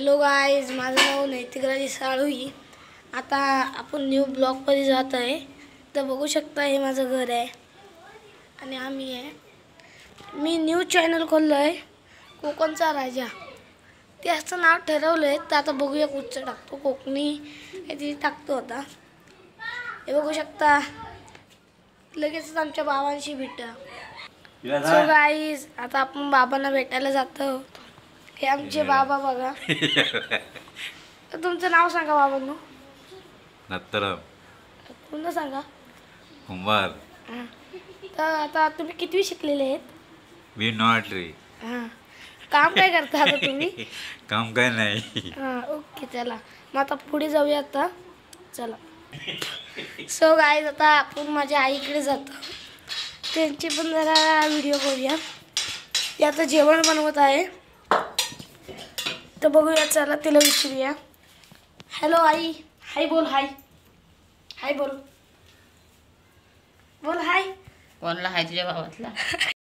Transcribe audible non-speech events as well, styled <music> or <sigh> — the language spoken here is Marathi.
हॅलो गाईज माझं नाव नैतिकराजी साळुई आता आपण न्यू ब्लॉकमध्ये जात आहे. तर बघू शकता हे माझं घर आहे. आणि आम्ही आहे. मी न्यूज चॅनल खोललं आहे कोकणचा राजा. ते असं नाव ठरवलं आहे तर आता बघूया कुठचं टाकतो. कोकणी काहीतरी टाकतो आता. हे बघू शकता. लगेचच आमच्या बाबांशी भेटा सो गाईज आता आपण बाबांना भेटायला जातो. हे आमचे बाबा बघा. <laughs> तुमचं नाव सांगा बाबांनो. नत्तरम. पुन्हा सांगा. कुंभार. हां. तर आता तुम्ही कितवी शिकलेले आहेत? बी नॉटरी. हां. काम काय करता आता तुम्ही? <laughs> काम काय नाही. हां ओके चला. मग आता पुढे जाऊया आता. चला. सो गाईज आता आपण माझ्या आईकडे जातो. त्यांची पण जरा व्हिडिओ करूया ती आता जेवण बनवत आहे. तर बघूया चला तिला विचारूया. हॅलो आई. हाय बोल हाय. हाय बोल. बोल हाय. कोणला आहे तुझ्या भावातला? <laughs>